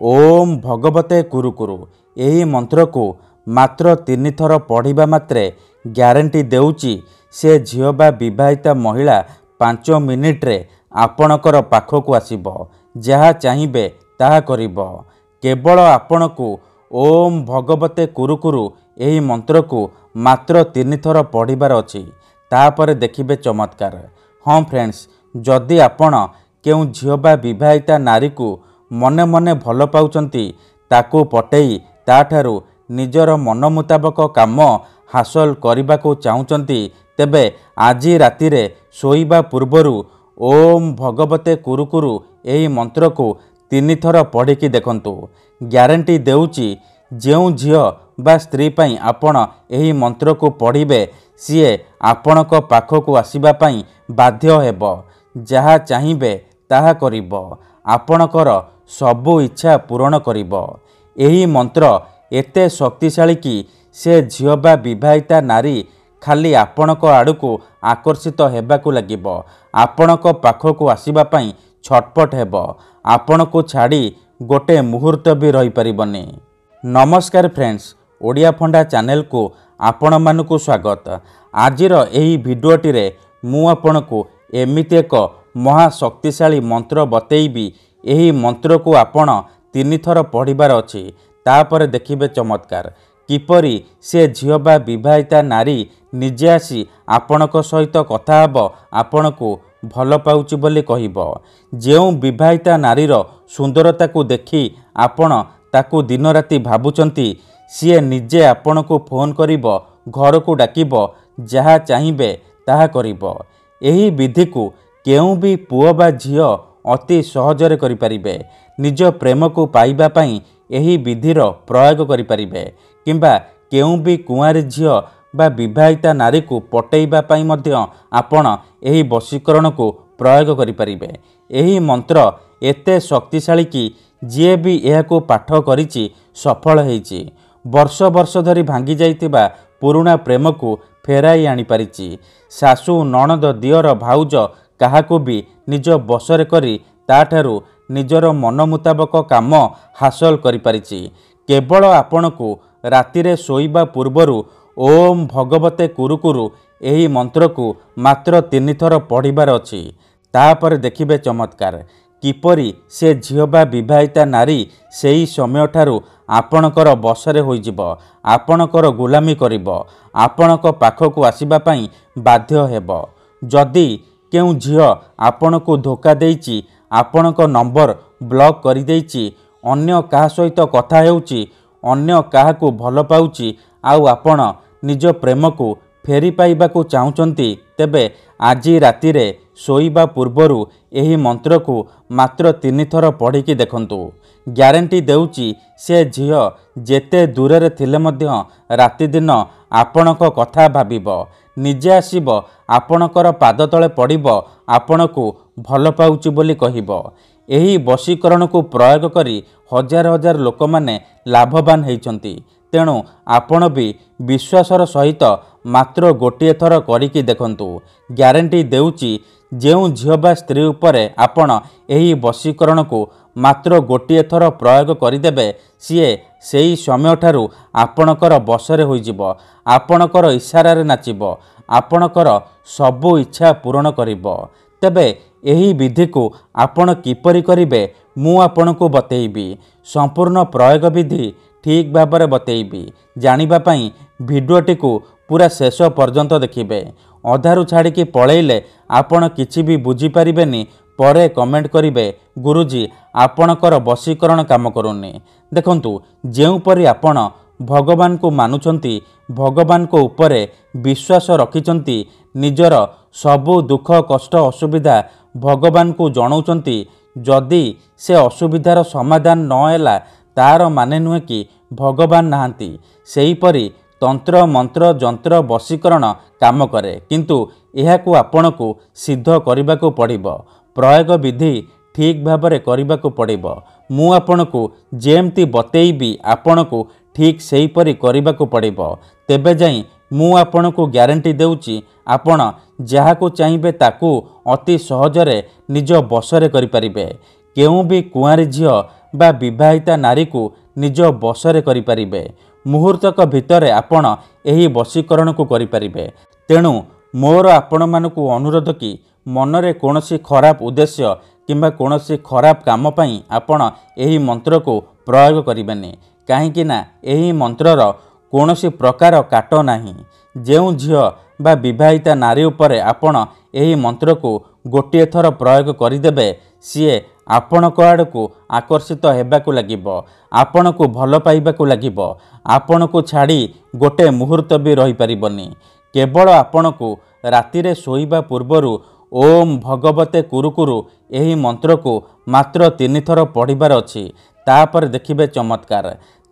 ଓମ୍ ଭଗବତେ କୁରୁକୁରୁ ଏହି ମନ୍ତ୍ରକୁ ମାତ୍ର ତିନିଥର ପଢ଼ିବା ମାତ୍ରେ ଗ୍ୟାରେଣ୍ଟି ଦେଉଛି ସେ ଝିଅ ବା ବିବାହିତା ମହିଳା ପାଞ୍ଚ ମିନିଟରେ ଆପଣଙ୍କର ପାଖକୁ ଆସିବ। ଯାହା ଚାହିଁବେ ତାହା କରିବ। କେବଳ ଆପଣଙ୍କୁ ଓମ୍ ଭଗବତେ କୁରୁକୁରୁ ଏହି ମନ୍ତ୍ରକୁ ମାତ୍ର ତିନିଥର ପଢ଼ିବାର ଅଛି। ତାପରେ ଦେଖିବେ ଚମତ୍କାର। ହଁ ଫ୍ରେଣ୍ଡସ୍ ଯଦି ଆପଣ କେଉଁ ଝିଅ ବା ବିବାହିତା ନାରୀକୁ ମନେ ମନେ ଭଲ ପାଉଛନ୍ତି ତାକୁ ପଟେଇ ତାଠାରୁ ନିଜର ମନ ମୁତାବକ କାମ ହାସଲ କରିବାକୁ ଚାହୁଁଛନ୍ତି ତେବେ ଆଜି ରାତିରେ ଶୋଇବା ପୂର୍ବରୁ ଓମ୍ ଭଗବତେ କୁରୁକୁରୁ ଏହି ମନ୍ତ୍ରକୁ ତିନିଥର ପଢ଼ିକି ଦେଖନ୍ତୁ। ଗ୍ୟାରେଣ୍ଟି ଦେଉଛି ଯେଉଁ ଝିଅ ବା ସ୍ତ୍ରୀ ପାଇଁ ଆପଣ ଏହି ମନ୍ତ୍ରକୁ ପଢ଼ିବେ ସିଏ ଆପଣଙ୍କ ପାଖକୁ ଆସିବା ପାଇଁ ବାଧ୍ୟ ହେବ। ଯାହା ଚାହିଁବେ ତାହା କରିବ। ଆପଣଙ୍କର ସବୁ ଇଚ୍ଛା ପୂରଣ କରିବ। ଏହି ମନ୍ତ୍ର ଏତେ ଶକ୍ତିଶାଳୀ କି ସେ ଝିଅ ବା ବିବାହିତା ନାରୀ ଖାଲି ଆପଣଙ୍କ ଆଡ଼କୁ ଆକର୍ଷିତ ହେବାକୁ ଲାଗିବ। ଆପଣଙ୍କ ପାଖକୁ ଆସିବା ପାଇଁ ଛଟପଟ ହେବ। ଆପଣଙ୍କୁ ଛାଡ଼ି ଗୋଟେ ମୁହୂର୍ତ୍ତ ବି ରହିପାରିବନି। ନମସ୍କାର ଫ୍ରେଣ୍ଡସ୍ ଓଡ଼ିଆ ଫଣ୍ଡା ଚ୍ୟାନେଲକୁ ଆପଣମାନଙ୍କୁ ସ୍ୱାଗତ। ଆଜିର ଏହି ଭିଡ଼ିଓଟିରେ ମୁଁ ଆପଣଙ୍କୁ ଏମିତି ଏକ ମହାଶକ୍ତିଶାଳୀ ମନ୍ତ୍ର ବତେଇବି ଏହି ମନ୍ତ୍ରକୁ ଆପଣ ତିନିଥର ପଢ଼ିବାର ଅଛି। ତାପରେ ଦେଖିବେ ଚମତ୍କାର। କିପରି ସେ ଝିଅ ବା ବିବାହିତା ନାରୀ ନିଜେ ଆସି ଆପଣଙ୍କ ସହିତ କଥା ହେବ ଆପଣଙ୍କୁ ଭଲ ପାଉଛି ବୋଲି କହିବ। ଯେଉଁ ବିବାହିତା ନାରୀର ସୁନ୍ଦରତାକୁ ଦେଖି ଆପଣ ତାକୁ ଦିନରାତି ଭାବୁଛନ୍ତି ସିଏ ନିଜେ ଆପଣଙ୍କୁ ଫୋନ୍ କରିବ ଘରକୁ ଡାକିବ ଯାହା ଚାହିଁବେ ତାହା କରିବ। ଏହି ବିଧିକୁ କେଉଁ ବି ପୁଅ ବା ଝିଅ ଅତି ସହଜରେ କରିପାରିବେ। ନିଜ ପ୍ରେମକୁ ପାଇବା ପାଇଁ ଏହି ବିଧିର ପ୍ରୟୋଗ କରିପାରିବେ କିମ୍ବା କେଉଁ ବି କୁଆଁରୀ ଝିଅ ବା ବିବାହିତା ନାରୀକୁ ପଟେଇବା ପାଇଁ ମଧ୍ୟ ଆପଣ ଏହି ବଶୀକରଣକୁ ପ୍ରୟୋଗ କରିପାରିବେ। ଏହି ମନ୍ତ୍ର ଏତେ ଶକ୍ତିଶାଳୀ କି ଯିଏ ବି ଏହାକୁ ପାଠ କରିଛି ସଫଳ ହେଇଛି। ବର୍ଷ ବର୍ଷ ଧରି ଭାଙ୍ଗି ଯାଇଥିବା ପୁରୁଣା ପ୍ରେମକୁ ଫେରାଇ ଆଣିପାରିଛି। ଶାଶୁ ନଣନ୍ଦ ଦିଅର ଭାଉଜ କାହାକୁ ବି ନିଜ ବଶରେ କରି ତାଠାରୁ ନିଜର ମନ ମୁତାବକ କାମ ହାସଲ କରିପାରିଛି। କେବଳ ଆପଣଙ୍କୁ ରାତିରେ ଶୋଇବା ପୂର୍ବରୁ ଓମ୍ ଭଗବତେ କୁରୁକୁରୁ ଏହି ମନ୍ତ୍ରକୁ ମାତ୍ର ତିନିଥର ପଢ଼ିବାର ଅଛି। ତାପରେ ଦେଖିବେ ଚମତ୍କାର। କିପରି ସେ ଝିଅ ବା ବିବାହିତା ନାରୀ ସେହି ସମୟଠାରୁ ଆପଣଙ୍କର ବଶରେ ହୋଇଯିବ ଆପଣଙ୍କର ଗୁଲାମୀ କରିବ ଆପଣଙ୍କ ପାଖକୁ ଆସିବା ପାଇଁ ବାଧ୍ୟ ହେବ। ଯଦି କେଉଁ ଝିଅ ଆପଣଙ୍କୁ ଧୋକା ଦେଇଛି ଆପଣଙ୍କ ନମ୍ବର ବ୍ଲକ୍ କରିଦେଇଛି ଅନ୍ୟ କାହା ସହିତ କଥା ହେଉଛି ଅନ୍ୟ କାହାକୁ ଭଲ ପାଉଛି ଆଉ ଆପଣ ନିଜ ପ୍ରେମକୁ ଫେରି ପାଇବାକୁ ଚାହୁଁଛନ୍ତି ତେବେ ଆଜି ରାତିରେ ଶୋଇବା ପୂର୍ବରୁ ଏହି ମନ୍ତ୍ରକୁ ମାତ୍ର ତିନିଥର ପଢ଼ିକି ଦେଖନ୍ତୁ। ଗ୍ୟାରେଣ୍ଟି ଦେଉଛି ସେ ଝିଅ ଯେତେ ଦୂରରେ ଥିଲେ ମଧ୍ୟ ରାତିଦିନ ଆପଣଙ୍କ କଥା ଭାବିବ। ନିଜେ ଆସିବ ଆପଣଙ୍କର ପାଦ ତଳେ ପଡ଼ିବ ଆପଣଙ୍କୁ ଭଲ ପାଉଛି ବୋଲି କହିବ। ଏହି ବଶୀକରଣକୁ ପ୍ରୟୋଗ କରି ହଜାର ହଜାର ଲୋକମାନେ ଲାଭବାନ ହେଇଛନ୍ତି। ତେଣୁ ଆପଣ ବି ବିଶ୍ୱାସର ସହିତ ମାତ୍ର ଗୋଟିଏ ଥର କରିକି ଦେଖନ୍ତୁ। ଗ୍ୟାରେଣ୍ଟି ଦେଉଛି ଯେଉଁ ଝିଅ ବା ସ୍ତ୍ରୀ ଉପରେ ଆପଣ ଏହି ବଶୀକରଣକୁ ମାତ୍ର ଗୋଟିଏ ଥର ପ୍ରୟୋଗ କରିଦେବେ ସିଏ ସେହି ସମୟଠାରୁ ଆପଣଙ୍କର ବଶରେ ହୋଇଯିବ ଆପଣଙ୍କର ଇସାରାରେ ନାଚିବ ଆପଣଙ୍କର ସବୁ ଇଚ୍ଛା ପୂରଣ କରିବ। ତେବେ ଏହି ବିଧିକୁ ଆପଣ କିପରି କରିବେ ମୁଁ ଆପଣଙ୍କୁ ବତେଇବି। ସମ୍ପୂର୍ଣ୍ଣ ପ୍ରୟୋଗ ବିଧି ଠିକ୍ ଭାବରେ ବତେଇବି। ଜାଣିବା ପାଇଁ ଭିଡ଼ିଓଟିକୁ ପୁରା ଶେଷ ପର୍ଯ୍ୟନ୍ତ ଦେଖିବେ। ଅଧାରୁ ଛାଡ଼ିକି ପଳେଇଲେ ଆପଣ କିଛି ବି ବୁଝିପାରିବେନି ପରେ କମେଣ୍ଟ କରିବେ ଗୁରୁଜୀ ଆପଣଙ୍କର ବଶୀକରଣ କାମ କରୁନି। ଦେଖନ୍ତୁ ଯେଉଁପରି ଆପଣ ଭଗବାନଙ୍କୁ ମାନୁଛନ୍ତି ଭଗବାନଙ୍କ ଉପରେ ବିଶ୍ୱାସ ରଖିଛନ୍ତି ନିଜର ସବୁ ଦୁଃଖ କଷ୍ଟ ଅସୁବିଧା ଭଗବାନଙ୍କୁ ଜଣାଉଛନ୍ତି ଯଦି ସେ ଅସୁବିଧାର ସମାଧାନ ନ ହେଲା ତାର ମାନେ ନୁହେଁ କି ଭଗବାନ ନାହାନ୍ତି। ସେହିପରି ତନ୍ତ୍ର ମନ୍ତ୍ର ଯନ୍ତ୍ର ବଶୀକରଣ କାମ କରେ। କିନ୍ତୁ ଏହାକୁ ଆପଣଙ୍କୁ ସିଦ୍ଧ କରିବାକୁ ପଡ଼ିବ। ପ୍ରୟୋଗ ବିଧି ଠିକ୍ ଭାବରେ କରିବାକୁ ପଡ଼ିବ। ମୁଁ ଆପଣଙ୍କୁ ଯେମିତି ବତେଇବି ଆପଣଙ୍କୁ ଠିକ୍ ସେହିପରି କରିବାକୁ ପଡ଼ିବ। ତେବେ ଯାଇ ମୁଁ ଆପଣଙ୍କୁ ଗ୍ୟାରେଣ୍ଟି ଦେଉଛି ଆପଣ ଯାହାକୁ ଚାହିଁବେ ତାକୁ ଅତି ସହଜରେ ନିଜ ବଶରେ କରିପାରିବେ। କେଉଁ ବି କୁଆଁରୀ ଝିଅ ବା ବିବାହିତା ନାରୀକୁ ନିଜ ବଶରେ କରିପାରିବେ। ମୁହୂର୍ତ୍ତକ ଭିତରେ ଆପଣ ଏହି ବଶୀକରଣକୁ କରିପାରିବେ। ତେଣୁ ମୋର ଆପଣମାନଙ୍କୁ ଅନୁରୋଧ କି ମନରେ କୌଣସି ଖରାପ ଉଦ୍ଦେଶ୍ୟ କିମ୍ବା କୌଣସି ଖରାପ କାମ ପାଇଁ ଆପଣ ଏହି ମନ୍ତ୍ରକୁ ପ୍ରୟୋଗ କରିବେନି। କାହିଁକି ନା ଏହି ମନ୍ତ୍ରର କୌଣସି ପ୍ରକାର କାଟ ନାହିଁ। ଯେଉଁ ଝିଅ ବା ବିବାହିତା ନାରୀ ଉପରେ ଆପଣ ଏହି ମନ୍ତ୍ରକୁ ଗୋଟିଏ ଥର ପ୍ରୟୋଗ କରିଦେବେ ସିଏ ଆପଣଙ୍କ ଆଡ଼କୁ ଆକର୍ଷିତ ହେବାକୁ ଲାଗିବ ଆପଣଙ୍କୁ ଭଲ ପାଇବାକୁ ଲାଗିବ ଆପଣଙ୍କୁ ଛାଡ଼ି ଗୋଟେ ମୁହୂର୍ତ୍ତ ବି ରହିପାରିବନି। କେବଳ ଆପଣଙ୍କୁ ରାତିରେ ଶୋଇବା ପୂର୍ବରୁ ଓମ୍ ଭଗବତେ କୁରୁକୁରୁ ଏହି ମନ୍ତ୍ରକୁ ମାତ୍ର ତିନିଥର ପଢ଼ିବାର ଅଛି ତାପରେ ଦେଖିବେ ଚମତ୍କାର।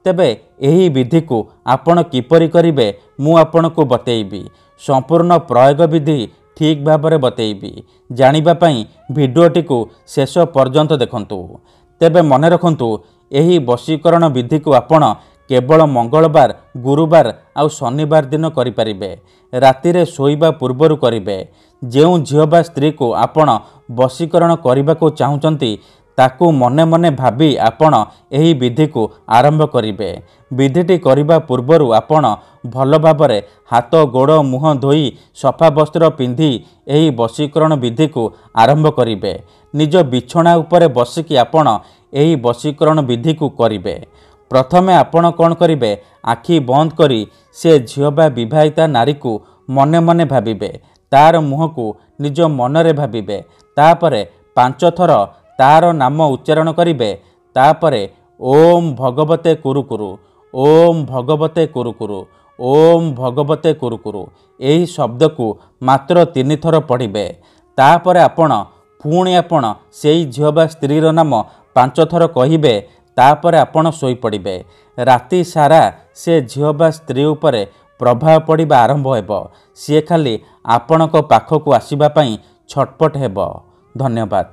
ତେବେ ଏହି ବିଧିକୁ ଆପଣ କିପରି କରିବେ ମୁଁ ଆପଣଙ୍କୁ ବତେଇବି। ସମ୍ପୂର୍ଣ୍ଣ ପ୍ରୟୋଗ ବିଧି ଠିକ୍ ଭାବରେ ବତେଇବି। ଜାଣିବା ପାଇଁ ଭିଡ଼ିଓଟିକୁ ଶେଷ ପର୍ଯ୍ୟନ୍ତ ଦେଖନ୍ତୁ। ତେବେ ମନେ ରଖନ୍ତୁ ଏହି ବଶୀକରଣ ବିଧିକୁ ଆପଣ କେବଳ ମଙ୍ଗଳବାର ଗୁରୁବାର ଆଉ ଶନିବାର ଦିନ କରିପାରିବେ। ରାତିରେ ଶୋଇବା ପୂର୍ବରୁ କରିବେ। ଯେଉଁ ଝିଅ ବା ସ୍ତ୍ରୀକୁ ଆପଣ ବଶୀକରଣ କରିବାକୁ ଚାହୁଁଛନ୍ତି ତାକୁ ମନେ ମନେ ଭାବି ଆପଣ ଏହି ବିଧିକୁ ଆରମ୍ଭ କରିବେ। ବିଧିଟି କରିବା ପୂର୍ବରୁ ଆପଣ ଭଲ ଭାବରେ ହାତ ଗୋଡ଼ ମୁହଁ ଧୋଇ ସଫା ବସ୍ତ୍ର ପିନ୍ଧି ଏହି ବଶୀକରଣ ବିଧିକୁ ଆରମ୍ଭ କରିବେ। ନିଜ ବିଛଣା ଉପରେ ବସିକି ଆପଣ ଏହି ବଶୀକରଣ ବିଧିକୁ କରିବେ। ପ୍ରଥମେ ଆପଣ କ'ଣ କରିବେ? ଆଖି ବନ୍ଦ କରି ସେ ଝିଅ ବା ବିବାହିତା ନାରୀକୁ ମନେ ମନେ ଭାବିବେ। ତାର ମୁହଁକୁ ନିଜ ମନରେ ଭାବିବେ। ତାପରେ ପାଞ୍ଚ ଥର ତାର ନାମ ଉଚ୍ଚାରଣ କରିବେ ତାପରେ ଓମ୍ ଭଗବତେ କୁରୁକୁରୁ ଓମ୍ ଭଗବତେ କୁରୁକୁରୁ ଓମ୍ ଭଗବତେ କୁରୁକୁରୁ ଏହି ଶବ୍ଦକୁ ମାତ୍ର ତିନିଥର ପଢ଼ିବେ। ତାପରେ ଆପଣ ପୁଣି ଆପଣ ସେଇ ଝିଅ ବା ସ୍ତ୍ରୀର ନାମ ପାଞ୍ଚ ଥର କହିବେ ତାପରେ ଆପଣ ଶୋଇପଡ଼ିବେ। ରାତି ସାରା ସେ ଝିଅ ବା ସ୍ତ୍ରୀ ଉପରେ ପ୍ରଭାବ ପଡ଼ିବା ଆରମ୍ଭ ହେବ। ସିଏ ଖାଲି ଆପଣଙ୍କ ପାଖକୁ ଆସିବା ପାଇଁ ଛଟପଟ ହେବ। ଧନ୍ୟବାଦ।